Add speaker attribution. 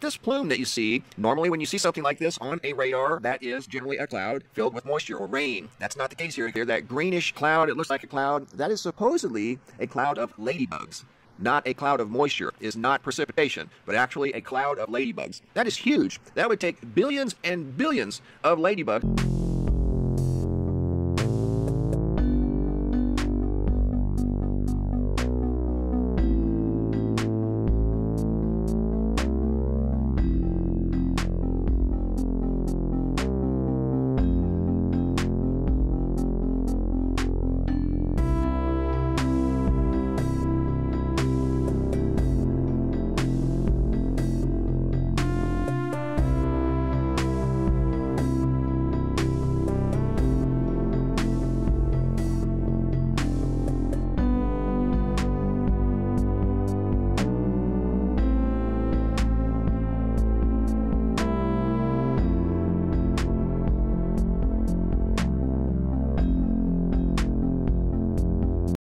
Speaker 1: this plume that you see, normally when you see something like this on a radar, that is generally a cloud filled with moisture or rain. That's not the case here. Here, that greenish cloud, it looks like a cloud, that is supposedly a cloud of ladybugs not a cloud of moisture, is not precipitation, but actually a cloud of ladybugs. That is huge. That would take billions and billions of ladybugs.